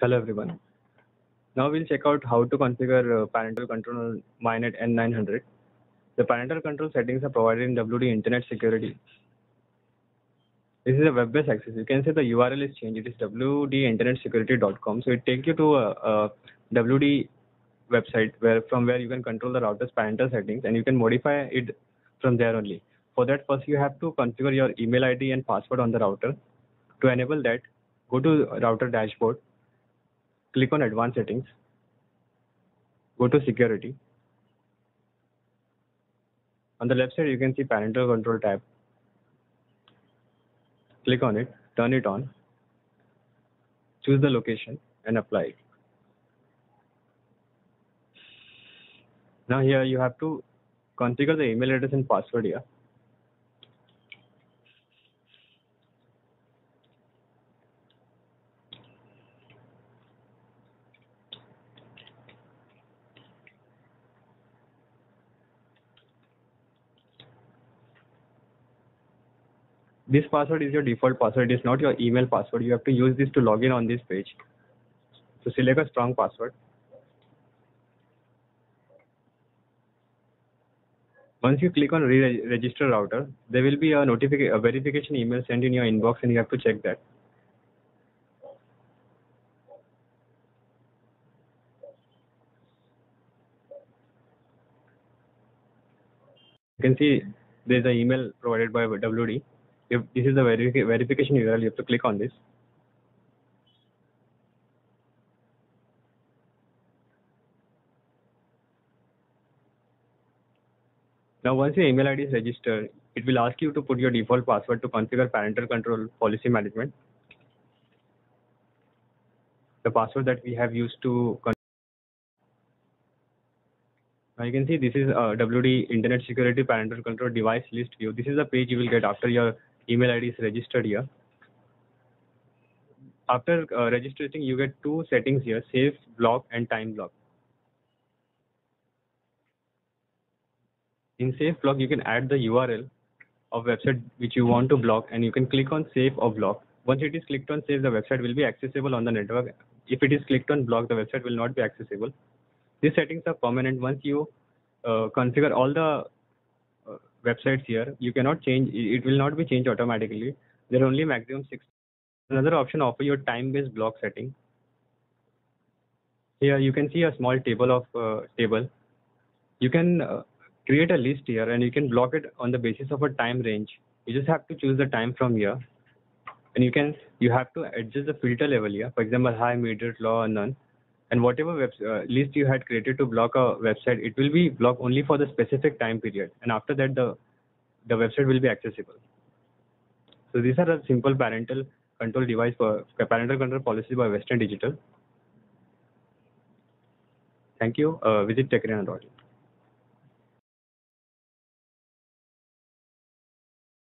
Hello everyone. Now we'll check out how to configure uh, parental control on MyNet N900. The parental control settings are provided in WD Internet Security. This is a web-based access. You can see the URL is changed. It is wdinternetsecurity.com. So it takes you to a, a WD website where from where you can control the router's parental settings and you can modify it from there only. For that, first you have to configure your email ID and password on the router. To enable that, go to router dashboard click on advanced settings, go to security. On the left side, you can see parental control tab. Click on it, turn it on, choose the location and apply it. Now here you have to configure the email address and password here. This password is your default password. It is not your email password. You have to use this to log in on this page. So select a strong password. Once you click on re-register router, there will be a notification, a verification email sent in your inbox, and you have to check that. You can see there's an email provided by WD if this is the verification URL, you have to click on this. Now, once your email ID is registered, it will ask you to put your default password to configure parental control policy management. The password that we have used to now you can see this is a WD Internet Security Parental Control Device List View. This is the page you will get after your email ID is registered here. After uh, registering, you get two settings here, safe block and time block. In safe block, you can add the URL of website which you want to block and you can click on save or block. Once it is clicked on save, the website will be accessible on the network. If it is clicked on block, the website will not be accessible. These settings are permanent once you uh, configure all the websites here, you cannot change, it will not be changed automatically. There are only maximum six. Another option offer your time-based block setting. Here you can see a small table of uh, table. You can uh, create a list here and you can block it on the basis of a time range. You just have to choose the time from here. And you can, you have to adjust the filter level here. For example, high, moderate, low, or none and whatever web, uh, list you had created to block a website, it will be blocked only for the specific time period. And after that, the, the website will be accessible. So these are a simple parental control device for parental control policy by Western Digital. Thank you. Uh, visit techarena.in.